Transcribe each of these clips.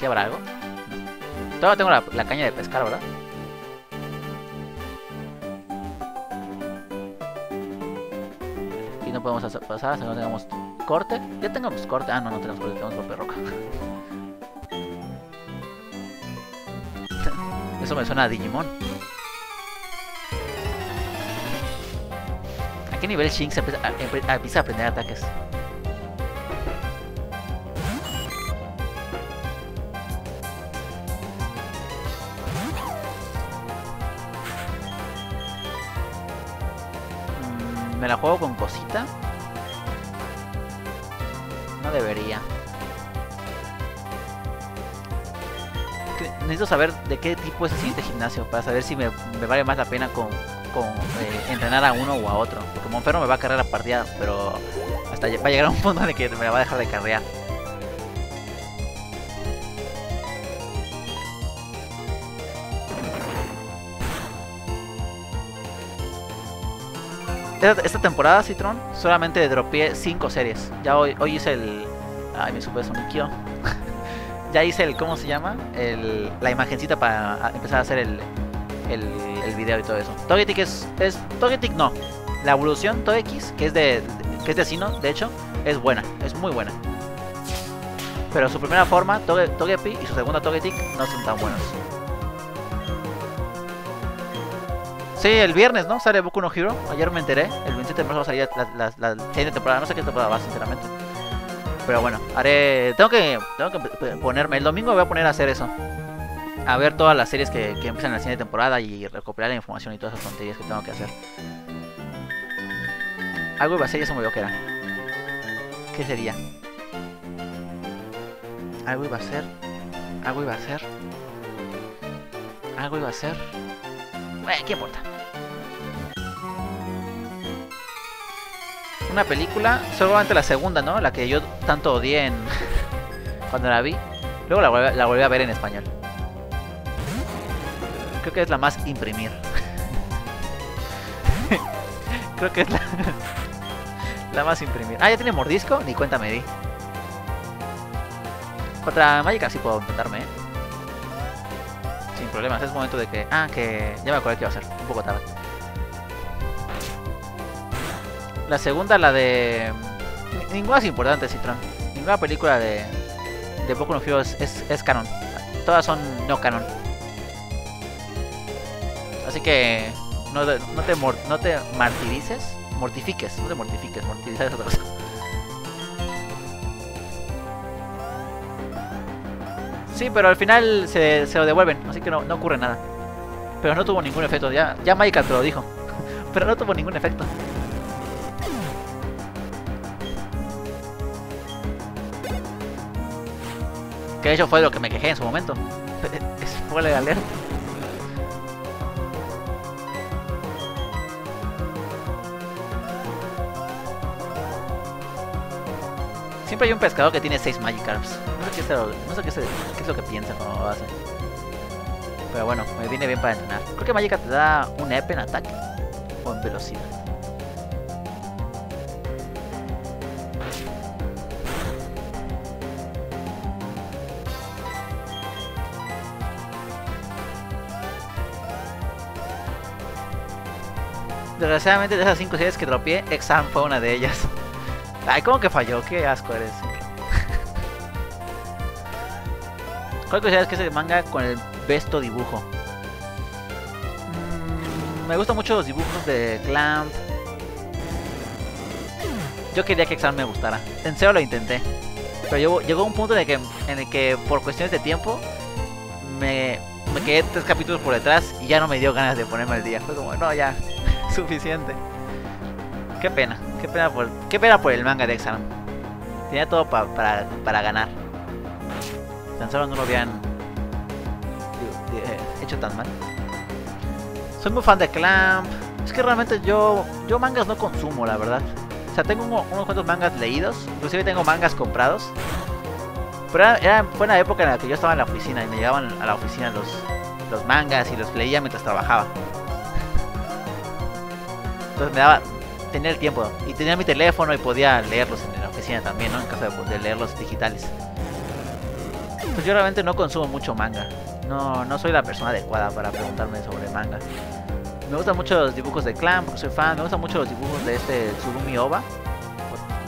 ¿Aquí habrá algo? Todavía tengo la, caña de pescar, ¿verdad? Y no podemos hacer- pasar si no tengamos corte. Ya tengamos corte. Ah, no, no tenemos corte, tenemos golpe roca. Eso me suena a Digimon. ¿A qué nivel Shinx empieza a- empieza a aprender ataques? La juego con cosita? No debería. Necesito saber de qué tipo es el siguiente gimnasio para saber si me, vale más la pena con, eh, entrenar a uno o a otro. Porque Monferno me va a cargar la partida, pero hasta va a llegar a un punto en el que me va a dejar de carrear. Esta, temporada, Citron, solamente dropeé 5 series. Ya hoy, hoy hice el... Ay, me supe Sonicio. ya hice el... ¿Cómo se llama? El, la imagencita para a- empezar a hacer el, el, el video y todo eso. Togetic es... es Togetic no. La evolución Togekiss, que es de... que es de Sino, de hecho, es buena. Es muy buena. Pero su primera forma, Toge, Togepi, y su segunda Togetic no son tan buenos. Sí, el viernes, ¿no? Sale Boku no Hero. Ayer me enteré. El 27 de marzo va a salir la, la, siguiente temporada. No sé qué temporada va, sinceramente. Pero bueno, haré... Tengo que, tengo que ponerme... El domingo voy a poner a hacer eso. A ver todas las series que, que empiezan en la siguiente temporada y recopilar la información y todas esas tonterías que tengo que hacer. Algo iba a ser y eso me vio que era. ¿Qué sería? Algo iba a ser. Algo iba a ser. Algo iba a ser. Eh, ¿qué importa? Una película, seguramente la segunda, ¿no? La que yo tanto odié en... cuando la vi. Luego la volví, a ver en español. Creo que es la más imprimir. Creo que es la... más imprimir. Ah, ya tiene mordisco, ni cuenta me di. Otra mágica sí puedo intentarme, ¿eh? Problemas, es momento de que... Ah, que... Ya me acordé que iba a ser, un poco tarde. La segunda, la de... Ni- Ninguna es importante, Citron. Ninguna película de... De Boku no Hero es, es, canon. Todas son no canon. Así que... No, no, te, no te martirices. Mortifiques, no te mortifiques. Mortirizar es otra cosa. Sí, pero al final se, se lo devuelven, así que no, no ocurre nada. Pero no tuvo ningún efecto, ya, ya te lo dijo. pero no tuvo ningún efecto. Que de hecho fue lo que me quejé en su momento. Spoiler alert. Siempre hay un pescador que tiene 6 Magikarps. No sé, qué es, lo- no sé qué, qué es lo que piensa lo hace. Pero bueno, me viene bien para entrenar. Creo que Magikarp te da un EP en ataque o en velocidad. Desgraciadamente de esas 5 series que dropeé, Exam fue una de ellas. Ay, ¿cómo que falló? Qué asco eres. ¿Cuál consideras que es el manga con el besto dibujo? Mm, me gustan mucho los dibujos de Clamp. Yo quería que Exam me gustara. En serio lo intenté. Pero llegó, llegó un punto en el, que, en el que por cuestiones de tiempo me, me quedé tres capítulos por detrás y ya no me dio ganas de ponerme al día. Fue como, no, ya, suficiente. Qué pena, qué pena por, qué pena por el manga de Exam. Tenía todo pa- para, para ganar. Tan solo no lo habían digo, eh, hecho tan mal. Soy muy fan de Clamp. Es que realmente yo, yo mangas no consumo, la verdad. O sea, tengo uno- unos cuantos mangas leídos. Inclusive tengo mangas comprados. Pero era, era- fue una época en la que yo estaba en la oficina y me llegaban a la oficina los, los mangas y los leía mientras trabajaba. Entonces me daba, tenía el tiempo y tenía mi teléfono y podía leerlos en la oficina también, ¿no? En caso de, de leerlos digitales. Pues yo realmente no consumo mucho manga. No, no soy la persona adecuada para preguntarme sobre manga. Me gustan mucho los dibujos de Clan, porque soy fan. Me gustan mucho los dibujos de este Tsugumi Oba.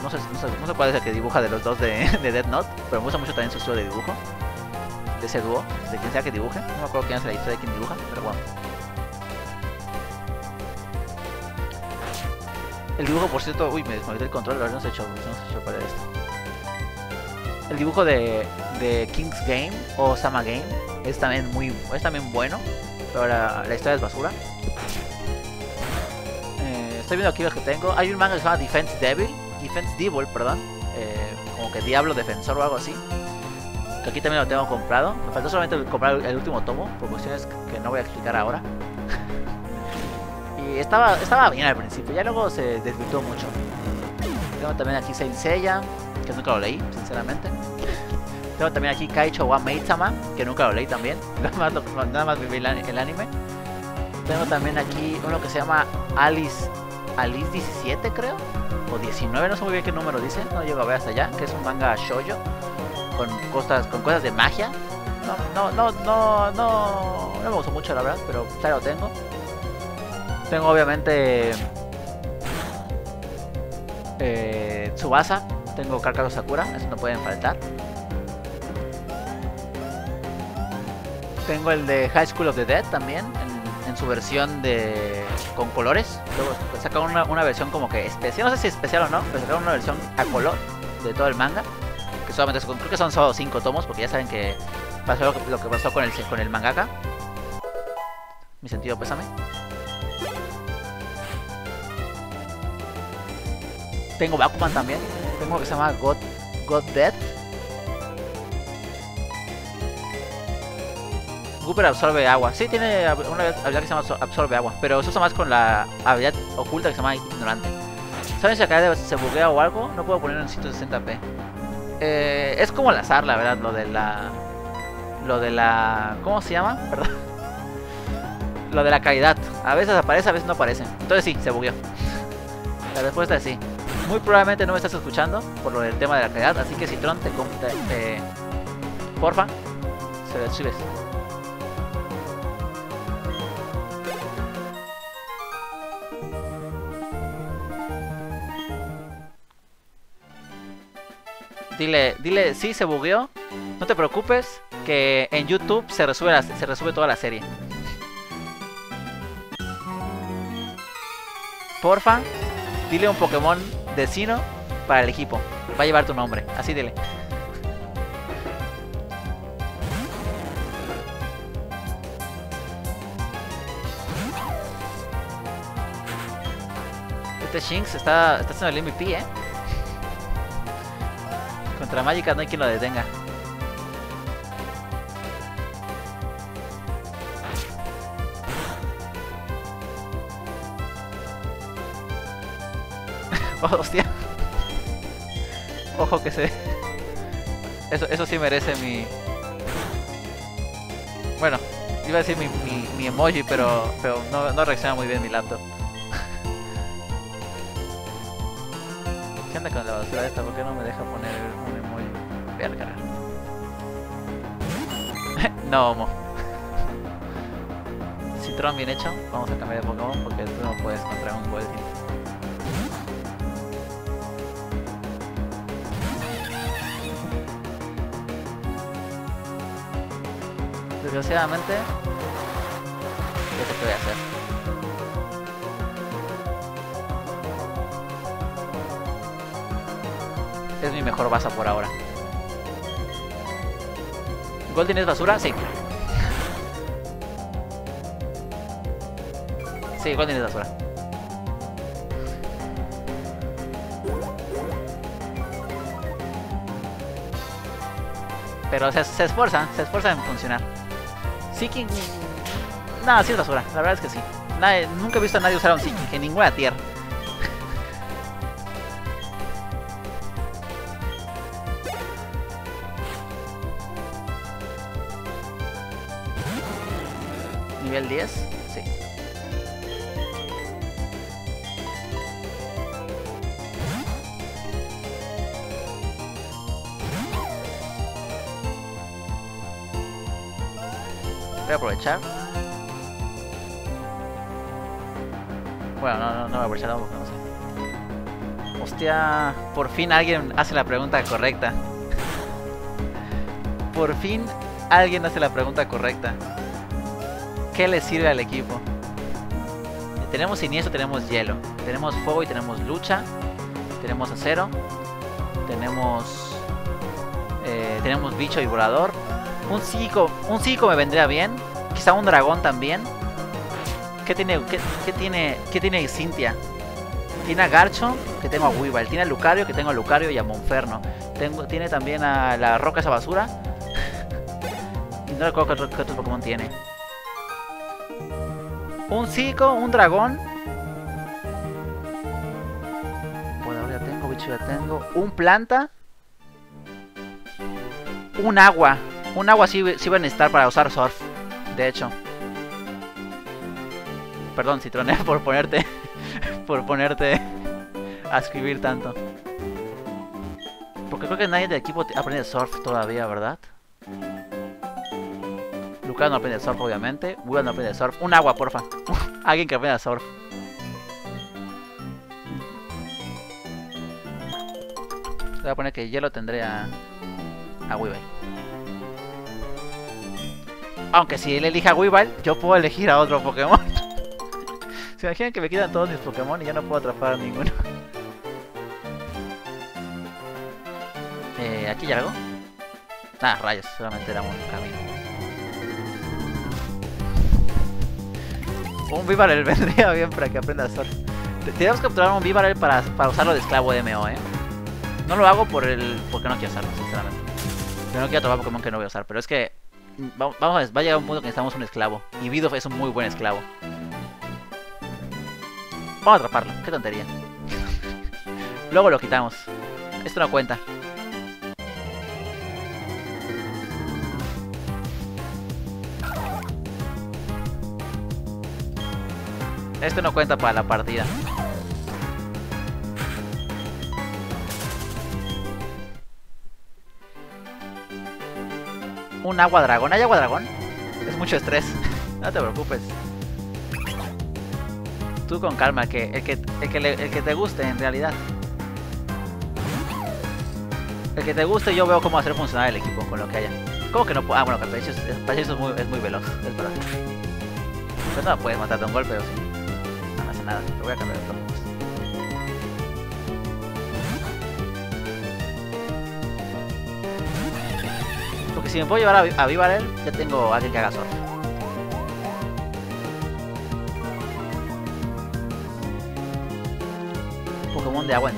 No sé, no sé, no sé cuál es el que dibuja de los dos de, de Death Note, pero me gusta mucho también su estilo de dibujo. De ese dúo, de quien sea que dibuje. No me acuerdo quién es la historia de quien dibuja, pero bueno. El dibujo, por cierto, uy, me desconecté el control, no se echó, no se echó para esto. El dibujo de, King's Game o Sama Game es también muy, es también bueno, pero la, la historia es basura. Eh, estoy viendo aquí los que tengo. Hay un manga que se llama Defense Devil, Defense Devil, perdón, eh, como que Diablo Defensor o algo así. Que aquí también lo tengo comprado. Me faltó solamente comprar el último tomo, por cuestiones que no voy a explicar ahora. Estaba, estaba bien al principio, ya luego se desvirtuó mucho. Tengo también aquí Saint Seiya, que nunca lo leí, sinceramente. Tengo también aquí Kaicho wa Meitama, que nunca lo leí también. Nada más, nada más vi el ani- el anime. Tengo también aquí uno que se llama Alice, Alice 17 creo. O 19, no sé muy bien qué número dice. No llego a ver hasta allá. Que es un manga shoujo. Con cosas, con cosas de magia. No, no, no, no, no, no me gustó mucho la verdad, pero ya lo tengo. Tengo obviamente eh, Tsubasa, tengo Karkado Sakura, eso no pueden faltar. Tengo el de High School of the Dead también, en, su versión de con colores. Luego sacaron una, una versión como que especial, no sé si especial o no, pero sacaron una versión a color de todo el manga. Que solamente creo que son solo 5 tomos, porque ya saben que pasó lo que, lo que pasó con el, con el mangaka. Mi sentido pésame. Tengo Bakuman también. Tengo que se llama God, God Death. Gooper absorbe agua. Sí, tiene una habilidad que se llama absor- absorbe agua. Pero se usa más con la habilidad oculta que se llama ignorante. ¿Saben si acá se buguea o algo? No puedo poner en 160p. Eh, es como al azar, la verdad, lo de la... Lo de la... ¿Cómo se llama? Perdón. Lo de la calidad. A veces aparece, a veces no aparece. Entonces sí, se bugueó. La respuesta es sí. Muy probablemente no me estás escuchando por lo del tema de la calidad, así que Citron, te, te- porfa, se lo subes. Dile, dile, sí, se bugueó. No te preocupes, que en YouTube se resube, la- se resube toda la serie. Porfa, dile un Pokémon de Sino para el equipo. Va a llevar tu nombre, así dile. Este Shinx está, está haciendo el MVP, eh. Contra Magikarp no hay quien lo detenga. Oh, hostia. Ojo que se... Eso, eso sí merece mi... Bueno, iba a decir mi, mi, emoji, pero, pero no, no reacciona muy bien mi laptop. ¿Qué onda con la basura esta? ¿Por qué no me deja poner un emoji? Verga. no, homo. Citron bien hecho. Vamos a cambiar de Pokémon porque tú no puedes encontrar un Goldin. Desgraciadamente, ya sé qué voy a hacer. Es mi mejor basa por ahora. ¿Golden es basura? Sí. Sí, Golden es basura. Pero se, esfuerzan, se esfuerzan en funcionar. Seeking. No, sí es basura, la verdad es que sí. Nadie- nunca he visto a nadie usar un Seeking en ninguna tier. Nivel 10, aprovechar. Bueno, no, no, no sé. Hostia, por fin alguien hace la pregunta correcta. Por fin alguien hace la pregunta correcta. ¿Qué le sirve al equipo? Tenemos siniestro, tenemos hielo. Tenemos fuego y tenemos lucha. Tenemos acero. Tenemos... Eh, tenemos bicho y volador. Un psico, un psico me vendría bien. Quizá un dragón también. ¿Qué tiene, qué, tiene, qué tiene Cintia? Tiene a Garcho, que tengo a Weavile. Tiene a Lucario, que tengo a Lucario y a Monferno. Tengo, tiene también a la roca esa basura. y no recuerdo qué qué otro Pokémon tiene. Un psico, un dragón. Bueno, ya tengo, bicho ya tengo. Un planta. Un agua. Un agua sí, sí va a necesitar para usar surf. De hecho. Perdón, Citronel, por ponerte. por ponerte a escribir tanto. Porque creo que nadie del equipo aprende surf todavía, ¿verdad? Lucas no aprende surf, obviamente. Will no aprende surf. Un agua, porfa. Alguien que aprenda surf. Voy a poner que hielo tendré a, a Weavile. Aunque si él elija Weavile, yo puedo elegir a otro Pokémon. Se imaginan que me quedan todos mis Pokémon y ya no puedo atrapar a ninguno. eh, ¿Aquí hay algo? Ah, rayos, solamente era un camino. Un Vivarel vendría bien para que aprenda a surf. Tenemos que capturar un Vivarel para, para usarlo de esclavo de MO, eh. No lo hago por el. porque no quiero usarlo, sinceramente. Yo no quiero atrapar Pokémon que no voy a usar, pero es que. Vamos a ver, va a llegar un punto que necesitamos un esclavo. Y Bidoof es un muy buen esclavo. Vamos a atraparlo, qué tontería. Luego lo quitamos. Esto no cuenta. Esto no cuenta para la partida. Un agua dragón. ¿Hay agua dragón? Es mucho estrés. no te preocupes. Tú con calma, que el que, el que, el que te guste en realidad. El que te guste yo veo cómo hacer funcionar el equipo con lo que haya. ¿Cómo que no puedo? Ah, bueno, que es, es, muy, es muy veloz. Es verdad. Pero no puedes matar de un golpe sí. No hace nada. Te voy a cambiar de si me puedo llevar a, Vivarel, ya tengo a alguien que haga surf. Pokémon de agua.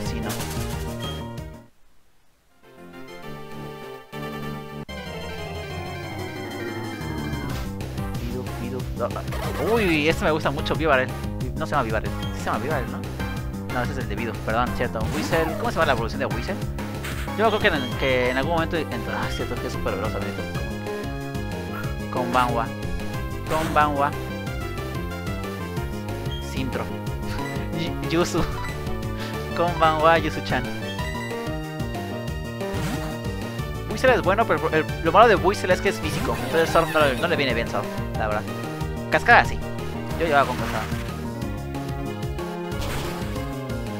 Bidoof, Bidoof, no. Uy, este me gusta mucho, Vivarel. No se llama Vivarel. ¿Sí se llama Vivarel, ¿no? No, ese es el de Bidoof, perdón, cierto. Whistle, ¿cómo se llama la evolución de Whistle? Yo creo que en, algún momento... En, ah, cierto que es súper veloz. Con Banwa. Con Banwa. Sintro. Yusu. Con Banwa Yusu-chan. Whistle es bueno, pero el, lo malo de Whistle es que es físico. Entonces Surf no, le viene bien Surf, la verdad. Cascada sí. Yo llevaba con cascada.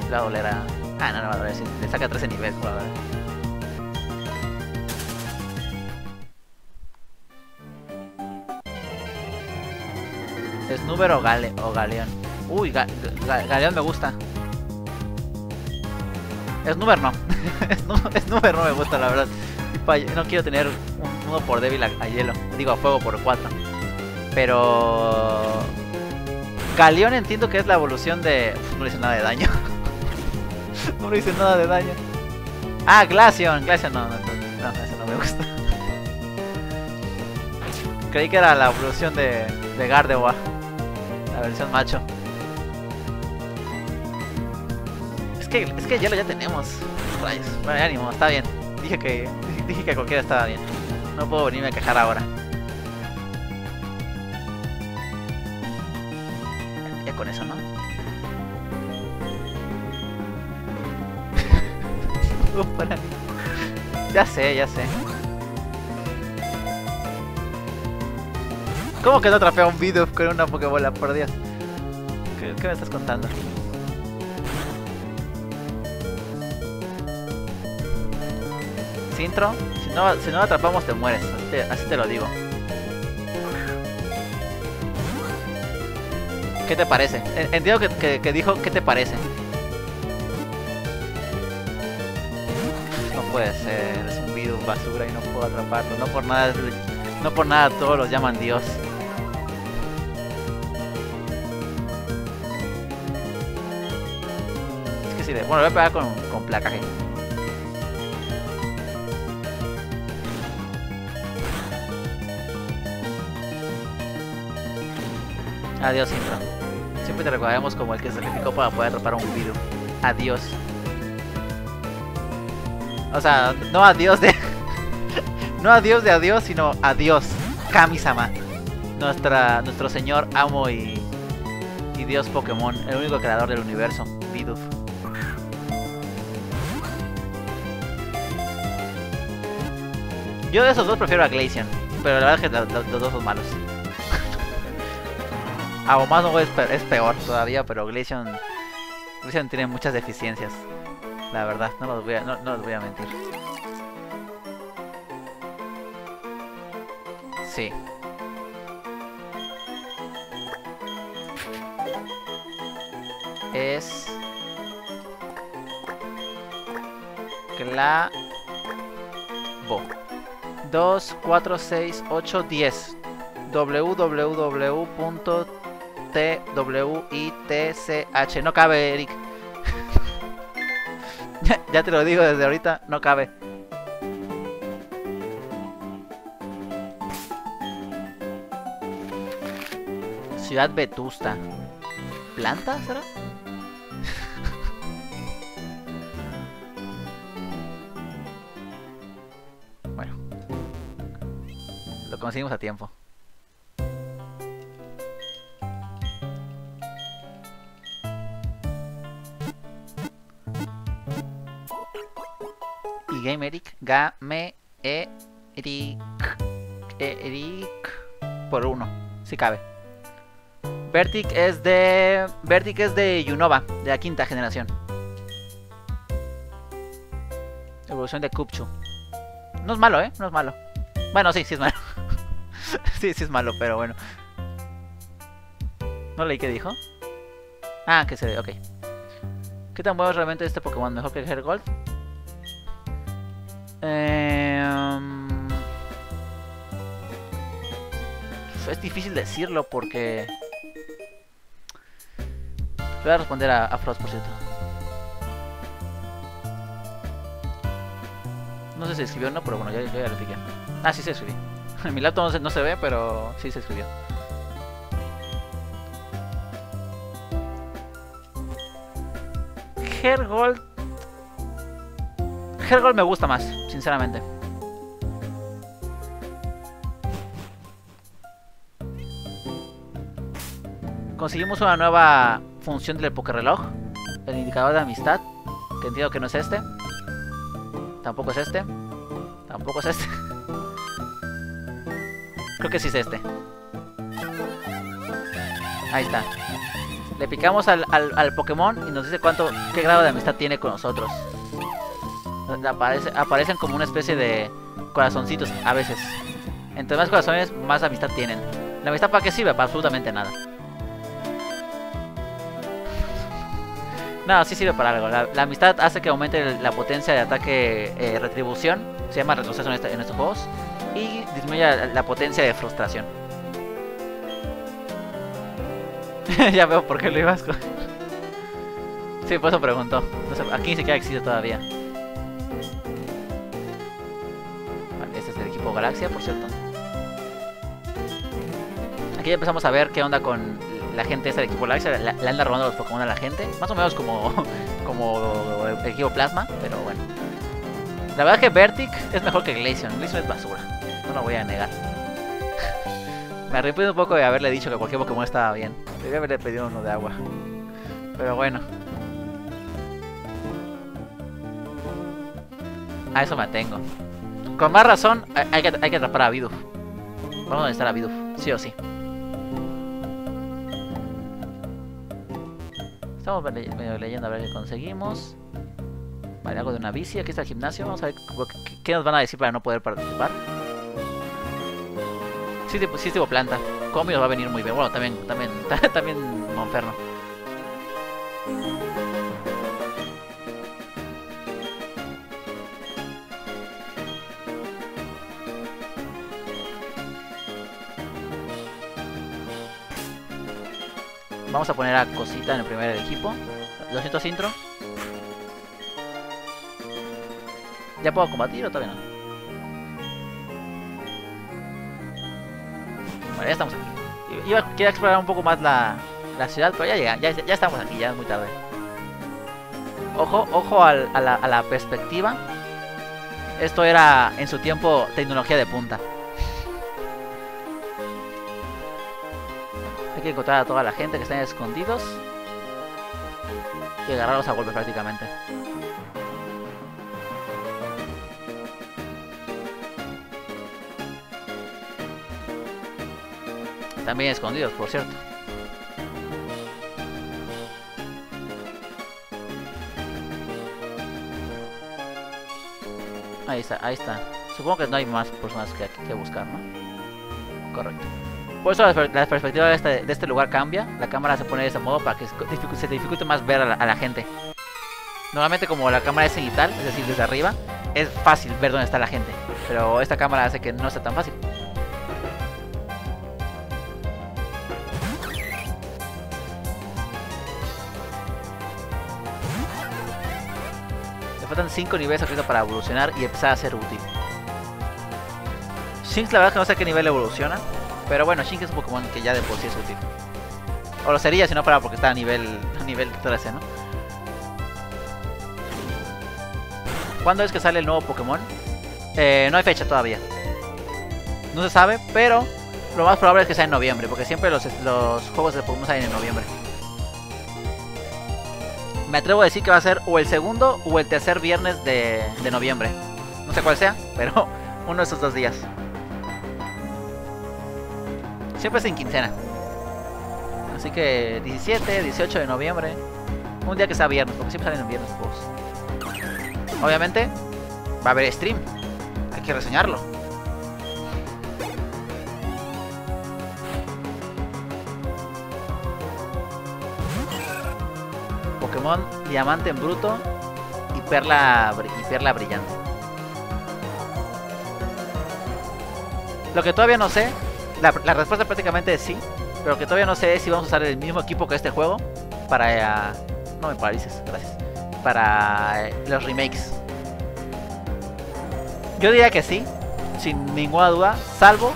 La dolera. Ah, no, no va a doler. Le saca 13 niveles por la verdad. Snoober o, Gale o Galeón. Uy, ga ga Galeón me gusta. Snoober no. Snoober no me gusta, la verdad. No quiero tener un, uno por débil a, a, hielo. Digo, a fuego por 4. Pero... Galeón entiendo que es la evolución de... Uf, no le hice nada de daño. no le hice nada de daño. Ah, Glaceon. Glaceon no, no, no, no, eso no me gusta. Creí que era la evolución de, de Gardevoir. La versión macho. Es que, es que hielo ya tenemos. Rayos. Ánimo, está bien. Dije que, dije que cualquiera estaba bien. No puedo venirme a quejar ahora. Ya con eso, ¿no? ya sé, ya sé. ¿Cómo que no atrapé a un Bidoof con una Pokébola? Por Dios. ¿Qué, me estás contando? Sintro, si no, si no lo atrapamos te mueres, así te, lo digo. ¿Qué te parece? En- Entiendo que, dijo ¿qué te parece? No puede ser, es un Bidoof basura y no puedo atraparlo. No por nada, no por nada todos los llaman Dios. Bueno, voy a pegar con, con placaje. Adiós, Intro. Siempre te recordaremos como el que sacrificó para poder atrapar a un Bidoof. Adiós. O sea, no adiós de... no adiós de adiós, sino adiós. Kami-sama. Nuestro señor, amo y, y dios Pokémon. El único creador del universo. Yo de esos dos prefiero a Glaceon. Pero la verdad es que lo- lo- los dos son malos. Abomasnow es, pe- es peor todavía, pero Glaceon, Glaceon tiene muchas deficiencias. La verdad, no los voy a, no, no los voy a mentir. Sí. Es... Clavo. 2, 4, 6, 8, 10. www.twitch. No cabe, Eric. ya, te lo digo desde ahorita, no cabe. Ciudad Vetusta. ¿Planta será? Conseguimos a tiempo. Y Game Eric, Game Eric, Eric por uno, si cabe. Vertic es de Vertic es de Unova, de la quinta generación. Evolución de Kupchu. No es malo, ¿eh? No es malo. Bueno, sí, sí es malo. sí, sí es malo, pero bueno. ¿No leí qué dijo? Ah, que se ve, ok. ¿Qué tan bueno es realmente este Pokémon? ¿Mejor que el Hergold? Em, Es difícil decirlo porque... Voy a responder a, Frost, por cierto. No sé si escribió o no, pero bueno, ya, lo piqué. Ah, sí se escribió. En mi laptop no se, ve, pero sí se escribió. Hergold. Hergold me gusta más, sinceramente. Conseguimos una nueva función del Pokéreloj. El indicador de amistad. Entiendo que no es este. Tampoco es este. Tampoco es este. Creo que sí es este. Ahí está. Le picamos al, al, al Pokémon y nos dice cuánto, qué grado de amistad tiene con nosotros. Aparece, aparecen como una especie de corazoncitos a veces. Entre más corazones, más amistad tienen. ¿La amistad para qué sirve? Para absolutamente nada. No, sí sirve para algo. La, amistad hace que aumente la potencia de ataque eh, retribución. Se llama retroceso este- en estos juegos. Y disminuye la, la potencia de frustración. ya veo por qué lo ibas con... Sí, por eso preguntó. Aquí ni siquiera existe todavía. Vale, este es el equipo Galaxia, por cierto. Aquí ya empezamos a ver qué onda con la gente esta del equipo Galaxia. La- Le anda robando los Pokémon a la gente. Más o menos como, como el equipo Plasma, pero bueno. La verdad que Vertic es mejor que Glaceon. Glaceon es basura no lo voy a negar. Me arrepiento un poco de haberle dicho que cualquier Pokémon estaba bien. Debería haberle pedido uno de agua. Pero bueno. A eso mantengo. Con más razón, eh, hay que, hay que atrapar a Bidoof. Vamos a estar a Bidoof, sí o sí. Estamos leyendo a ver qué conseguimos. Vale, algo de una bici. Aquí está el gimnasio. Vamos a ver qué nos van a decir para no poder participar. Sí, tipo, sí, tipo planta. Va a venir muy bien. Bueno, también, también, también Monferno. Vamos a poner a Cosita en el primer equipo. 200 intro. ¿Ya puedo combatir o todavía no? Ya estamos aquí. Iba, quiero explorar un poco más la, la ciudad, pero ya llega, ya, ya, estamos aquí, ya es muy tarde. Ojo, ojo a, la, a la perspectiva. Esto era en su tiempo tecnología de punta. que encontrar a toda la gente que están escondidos. Y agarrarlos a golpes prácticamente. También escondidos, por cierto. Ahí está, ahí está. Supongo que no hay más personas que, que buscar, ¿no? Correcto. Por eso la, perspectiva este, de este, lugar cambia. La cámara se pone de ese modo para que se dificulte más ver a la, gente. Normalmente como la cámara es cenital, es decir, desde arriba, es fácil ver dónde está la gente. Pero esta cámara hace que no sea tan fácil. Faltan 5 niveles para evolucionar y empezar a ser útil. Shinx la verdad es que no sé qué nivel evoluciona. Pero bueno, Shinx es un Pokémon que ya de por sí es útil. O lo sería si no fuera porque está a nivel, a nivel 13, ¿no? ¿Cuándo es que sale el nuevo Pokémon? Eh, no hay fecha todavía. No se sabe, pero lo más probable es que sea en noviembre, porque siempre los, los juegos de Pokémon salen en noviembre. Me atrevo a decir que va a ser o el segundo o el tercer viernes de, noviembre. No sé cuál sea, pero uno de esos dos días. Siempre es en quincena. Así que 17, 18 de noviembre. Un día que sea viernes, porque siempre salen en viernes juegos. Obviamente, va a haber stream. Hay que reseñarlo. Diamante en Bruto y Perla, y Perla Brillante. Lo que todavía no sé la, respuesta prácticamente es sí, pero que todavía no sé si vamos a usar el mismo equipo que este juego para... No me paralices, gracias. Para uh, los remakes. Yo diría que sí, sin ninguna duda, salvo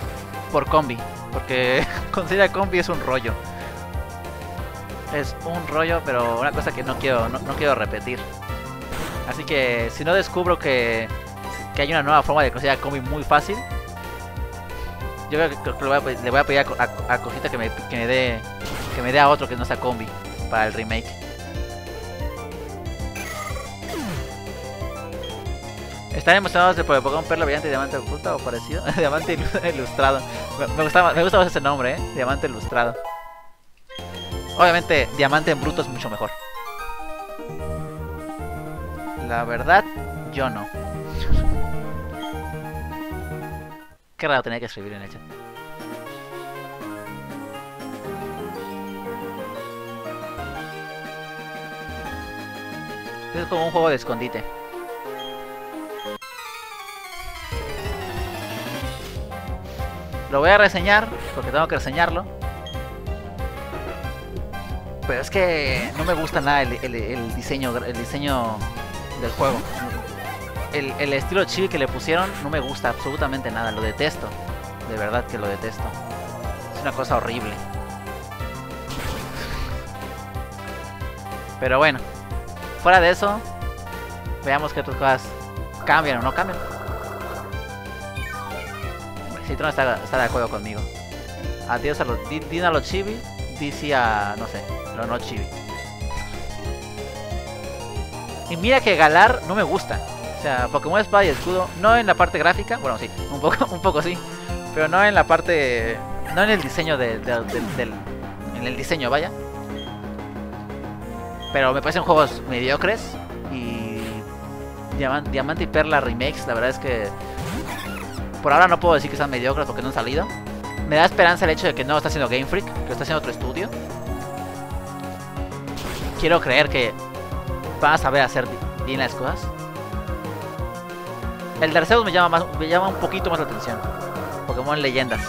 por combi, porque considera combi es un rollo. Es un rollo, pero una cosa que no quiero, no, quiero repetir. Así que si no descubro que, que hay una nueva forma de considerar combi muy fácil, yo creo que, le, voy a, pedir a, Cosita que me, que me dé que me dé a otro que no sea combi para el remake. ¿Están emocionados de Pokémon Perla Brillante y Diamante Oculta o parecido? Diamante Ilustrado. Me, gusta, me gusta más ese nombre, ¿eh? Diamante Ilustrado. Obviamente, Diamante en Bruto es mucho mejor. La verdad, yo no. Qué raro tener que escribir en el chat. Es como un juego de escondite. Lo voy a reseñar, porque tengo que reseñarlo. Pero es que no me gusta nada el, diseño el diseño del juego el, estilo chibi que le pusieron no me gusta absolutamente nada, lo detesto. De verdad que lo detesto. Es una cosa horrible. Pero bueno, fuera de eso, veamos que otras cosas cambian o no cambian. Citron está, está de acuerdo conmigo. Adiós a los. Dina a los chibi, DC a. no sé, no chibi. Y mira que Galar no me gusta. O sea, Pokémon Espada y Escudo, no en la parte gráfica, bueno, sí, un poco, un poco sí, pero no en la parte, no en el diseño de, del, en el diseño, vaya. Pero me parecen juegos mediocres. Y Diamante y Perla remakes, la verdad es que por ahora no puedo decir que sean mediocres porque no han salido. Me da esperanza el hecho de que no está haciendo Game Freak, que lo está haciendo otro estudio. Quiero creer que van a saber hacer bien las cosas. El Arceus me llama, más, me llama un poquito más la atención. Pokémon Leyendas.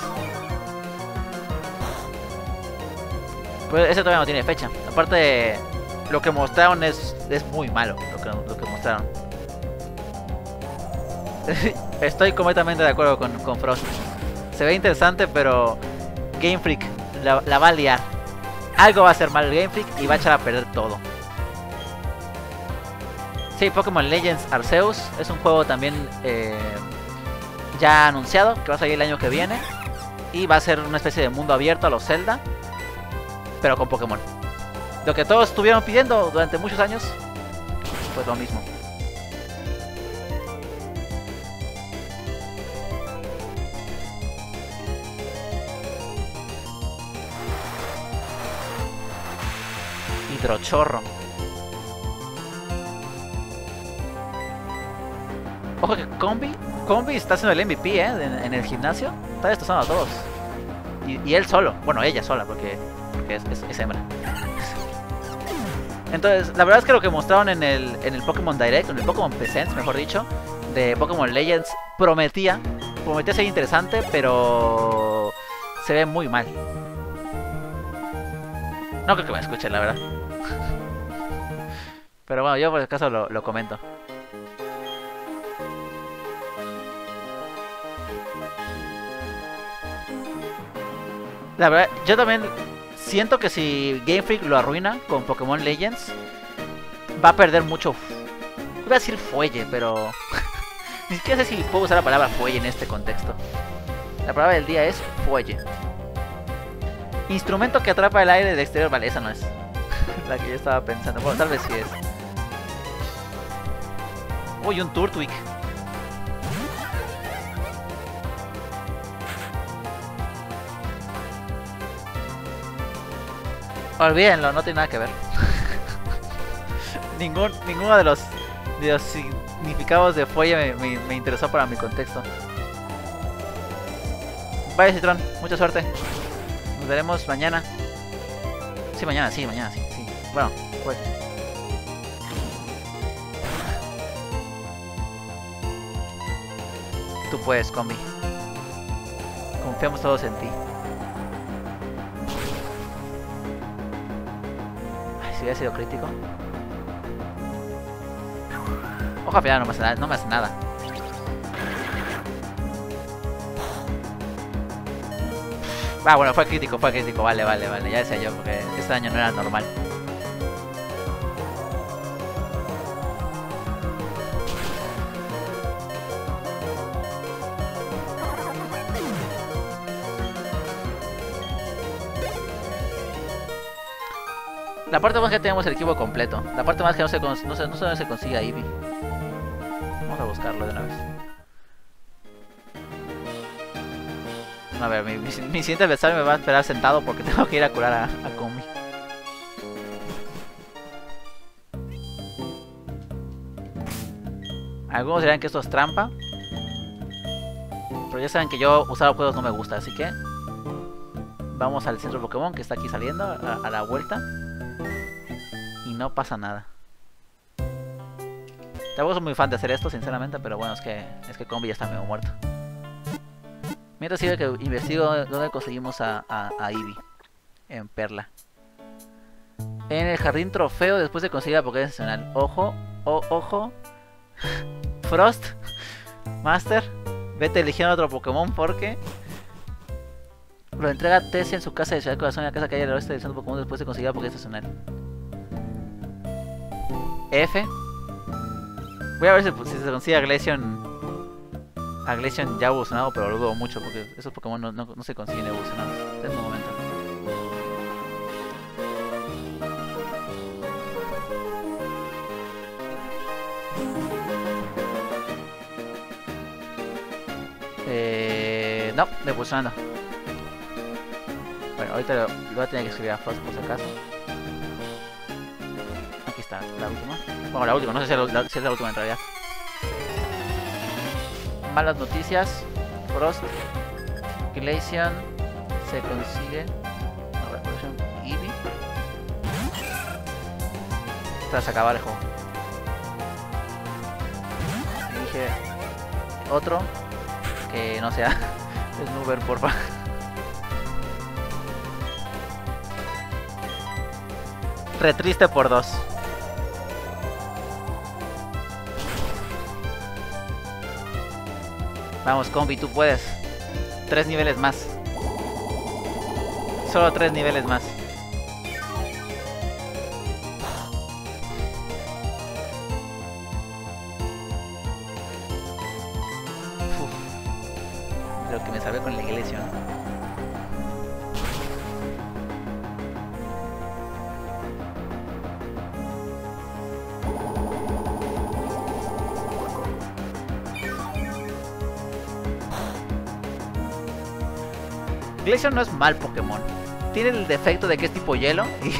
Pues ese todavía no tiene fecha. Aparte, lo que mostraron es, es muy malo. Lo que, lo que mostraron. Estoy completamente de acuerdo con, con, Frost. Se ve interesante, pero Game Freak la, la va a liar. Algo va a hacer mal el Game Freak y va a echar a perder todo. Sí, Pokémon Legends Arceus es un juego también eh, ya anunciado que va a salir el año que viene. Y va a ser una especie de mundo abierto a los Zelda, pero con Pokémon. Lo que todos estuvieron pidiendo durante muchos años, pues lo mismo. Hidrochorro. Ojo que Combi, Combi está haciendo el MVP, ¿eh? En, el gimnasio. Está destrozando a todos. Y, él solo. Bueno, ella sola, porque, es, hembra. Entonces, la verdad es que lo que mostraron en el, en el Pokémon Direct, en el Pokémon Presents, mejor dicho, de Pokémon Legends, prometía, prometía ser interesante, pero se ve muy mal. No creo que me escuchen, la verdad. Pero bueno, yo por el caso lo comento. La verdad, yo también siento que si Game Freak lo arruina con Pokémon Legends, va a perder mucho. Voy a decir fuelle, pero. Ni siquiera sé si puedo usar la palabra fuelle en este contexto. La palabra del día es fuelle. Instrumento que atrapa el aire del exterior. Vale, esa no es la que yo estaba pensando. Bueno, tal vez sí es. Uy, un Turtwig. Olvídenlo, no tiene nada que ver. Ningún, ninguno de los, de los significados de fuelle me, interesó para mi contexto. Vaya Citron, mucha suerte. Nos veremos mañana. Sí, mañana, sí, mañana, sí, sí. Bueno, pues. Puedes, combi. Confiamos todos en ti. si hubiera sido crítico. Ojo, al final no me hace nada. No me hace nada. Ah, bueno, fue crítico, fue crítico. Vale, vale, vale. Ya decía yo, porque este daño no era normal. La parte más que tenemos el equipo completo. La parte más que no se, no sé, no se consigue a Eevee. Vamos a buscarlo de una vez. A ver, mi, mi, siguiente adversario me va a esperar sentado porque tengo que ir a curar a, a Kumi. Algunos dirán que esto es trampa. Pero ya saben que yo usar juegos no me gusta, así que... Vamos al centro Pokémon que está aquí saliendo a la vuelta no pasa nada. Tampoco soy muy fan de hacer esto, sinceramente, pero bueno, es que es que Combi ya está medio muerto. Mientras sigue que investigo dónde conseguimos a, a, Eevee. En Perla. En el jardín trofeo después de conseguir la Pokémon nacional. Ojo, ojo. Frost. Master. Vete eligiendo otro Pokémon porque... Lo entrega Tessie en su casa de Ciudad Corazón en la casa que hay al oeste centro Pokémon después de conseguir la Pokémon nacional. F. Voy a ver si, se consigue a Glaceon. A Glaceon ya evolucionado, pero lo dudo mucho porque esos Pokémon no, no, se consiguen evolucionados. En un momento. Eh, no, evolucionando. Bueno, ahorita lo, voy a tener que escribir a Frost por si acaso. La, última. Bueno, la última, no sé si es la, última en realidad. Malas noticias. Frost. Glacian se consigue. Ver, versión Eevee. Tras acabar el juego. Dije otro que no sea Snuber, porfa. Re triste por dos. Vamos, combi, tú puedes. Tres niveles más. Solo tres niveles más. Uf. Lo que me salvé con la iglesia, ¿no? Glaceon no es mal Pokémon. Tiene el defecto de que es tipo hielo. Y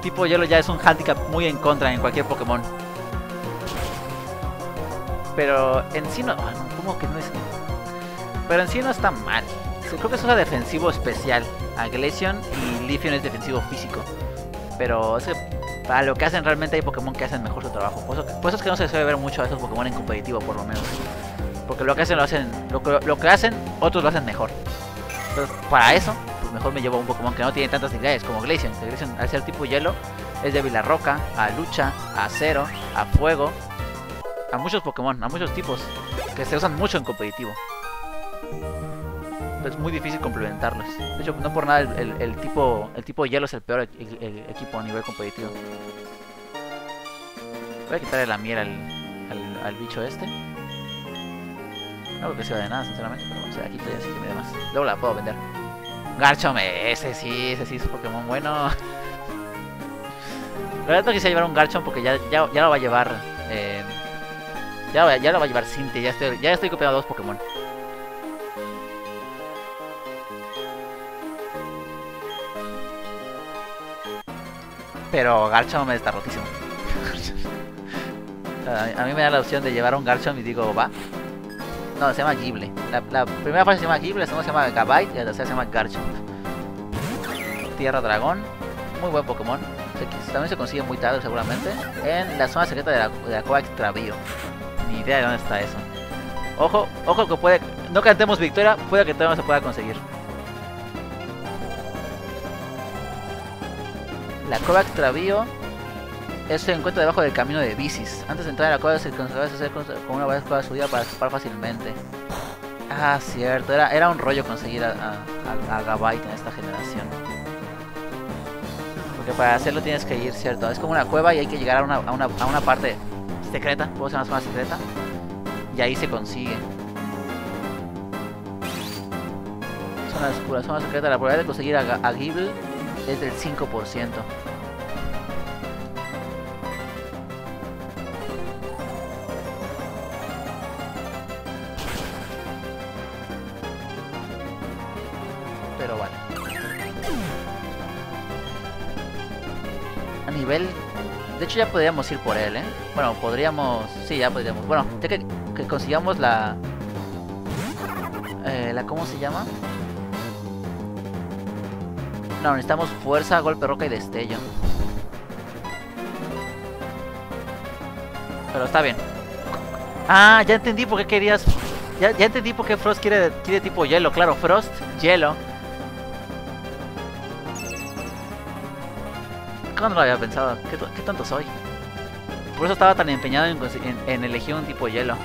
tipo hielo ya es un handicap muy en contra en cualquier Pokémon. Pero en sí no... ah, ¿Cómo que no es? Pero en sí no está mal. Creo que es un defensivo especial. A Glaceon y Leafeon es defensivo físico. Pero es que para lo que hacen realmente hay Pokémon que hacen mejor su trabajo. Por eso, es que no se suele ver mucho a esos Pokémon en competitivo por lo menos. Porque lo que hacen lo hacen... Lo lo que hacen, otros lo hacen mejor. Para eso, pues mejor me llevo un Pokémon que no tiene tantas habilidades como Glaceon. Glaceon, al ser tipo hielo, es débil a roca, a lucha, a acero, a fuego. A muchos Pokémon, a muchos tipos que se usan mucho en competitivo. Es muy difícil complementarlos. De hecho, no por nada el, el- tipo el tipo hielo es el peor e- equipo a nivel competitivo. Voy a quitarle la miel al, al bicho este. No creo que sirva de nada, sinceramente, pero bueno, se la quito y así que me dé más. Luego la puedo vender. Garchomp, ese sí, ese sí es un Pokémon bueno. La verdad no quise llevar un Garchomp porque ya, ya, ya lo va a llevar. eh, ya, ya lo va a llevar Cintia, ya estoy, ya estoy copiando dos Pokémon. Pero Garchomp está rotísimo. A mí me da la opción de llevar un Garchomp y digo, va. No, se llama Gible. La, primera fase se llama Gible, la segunda se llama Gabite y la tercera se llama Garchomp. Tierra Dragón, muy buen Pokémon. También se consigue muy tarde seguramente. En la zona secreta de la, de la cueva extravío. Ni idea de dónde está eso. Ojo, ojo que puede. No cantemos victoria, puede que todavía no se pueda conseguir. La cueva extravío es se encuentra debajo del camino de bicis. Antes de entrar a la cueva se consiguió hacer con, una espada subida para escapar fácilmente. Ah, cierto, era, era un rollo conseguir a, a, Gabite en esta generación. Porque para hacerlo tienes que ir, cierto. Es como una cueva y hay que llegar a una, a una, a una parte secreta, puedo ser una zona secreta. Y ahí se consigue. Zona oscura, zona secreta. La probabilidad de conseguir a, a Gible es del 5%. Ya podríamos ir por él, ¿eh? Bueno, podríamos... Sí, ya podríamos. Bueno, que consigamos la... Eh, la... ¿Cómo se llama? No, necesitamos fuerza, golpe, roca y destello. Pero está bien. Ah, ya entendí por qué querías... Ya, ya entendí por qué Frost quiere, quiere tipo hielo. Claro, Frost, hielo. ¿Cómo no lo había pensado? ¿Qué, to- qué tonto soy? Por eso estaba tan empeñado en, elegir un tipo hielo.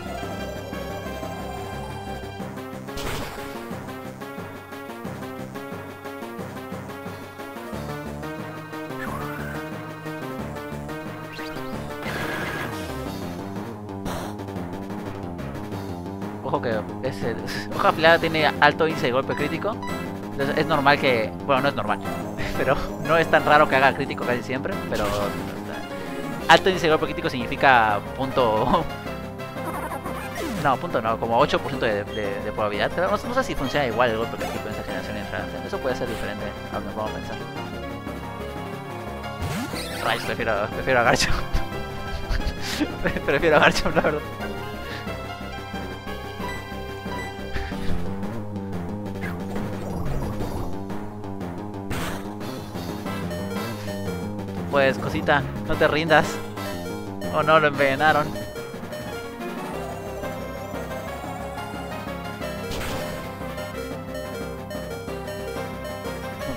Ojo que ese hoja afilada tiene alto índice de golpe crítico. Entonces es normal que. Bueno, no es normal. Pero no es tan raro que haga crítico casi siempre. Pero. Alto índice de golpe crítico significa punto. No, punto no, como 8% de, de, probabilidad. No, sé si funciona igual el golpe crítico en esta generación y en otra. Eso puede ser diferente a lo que vamos a pensar. Rayos, prefiero, prefiero a Garchomp. prefiero a Garchomp, la verdad. Pues, cosita, no te rindas. O no, lo envenenaron. No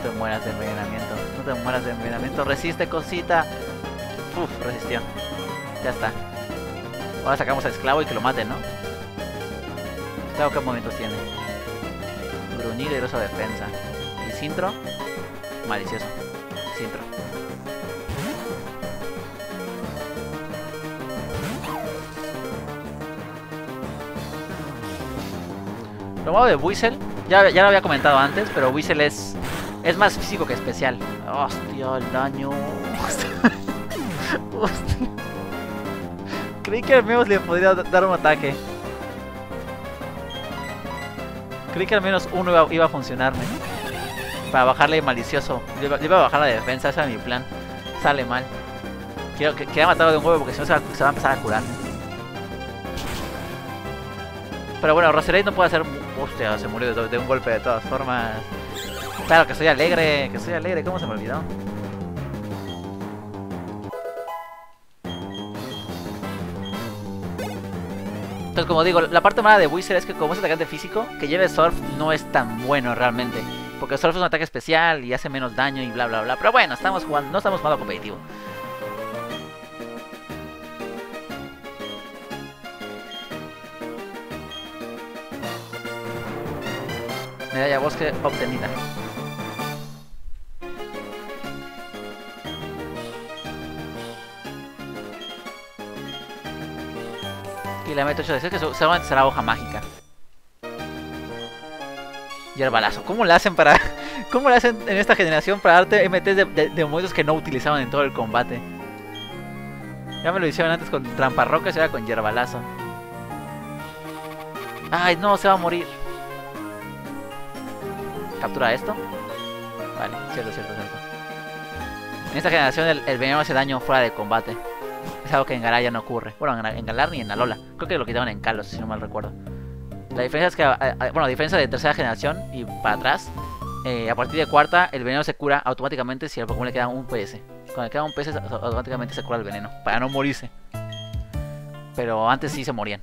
te mueras de envenenamiento. No te mueras de envenenamiento. Resiste, cosita. Uf, resistió. Ya está. Ahora sacamos al esclavo y que lo maten, ¿no? Esclavo, ¿qué movimientos tiene? Gruñido y defensa. Y Sintro. Malicioso. Sintro. Lo malo de Whistle, ya, ya lo había comentado antes, pero Whistle es, es más físico que especial. Hostia, el daño. Hostia. Creí que al menos le podría dar un ataque. Creí que al menos uno iba, a funcionarme. Para bajarle malicioso. Le iba, a bajar la defensa, ese era mi plan. Sale mal. Quiero que queda matado de un huevo porque si no se va, se va a empezar a curar. Pero bueno, Roserade no puede hacer... Hostia, se murió de, de, un golpe de todas formas. Claro, que soy alegre, que soy alegre. ¿Cómo se me olvidó? Entonces, como digo, la parte mala de Wizard es que como es atacante físico, que lleve Surf no es tan bueno realmente. Porque Surf es un ataque especial y hace menos daño y bla bla bla. Pero bueno, estamos jugando, no estamos jugando competitivo. Medalla bosque obtenida. Y la meto 8 de que seguramente será hoja mágica. Y. ¿Cómo le hacen para.? ¿Cómo le hacen en esta generación para darte MTs de, de, que no utilizaban en todo el combate? Ya me lo hicieron antes con tramparrocas y ahora con yerbalazo. Ay, no, se va a morir. ¿Captura esto? Vale, cierto, cierto, cierto. En esta generación el, veneno hace daño fuera de combate. Es algo que en Galar ya no ocurre. Bueno, en, en Galar ni en Alola. Creo que lo quitaban en Kalos, si no mal recuerdo. La diferencia es que, bueno, a diferencia de tercera generación y para atrás, eh, a partir de cuarta el veneno se cura automáticamente si al Pokémon le queda un PS. Cuando le queda un PS automáticamente se cura el veneno, para no morirse. Pero antes sí se morían.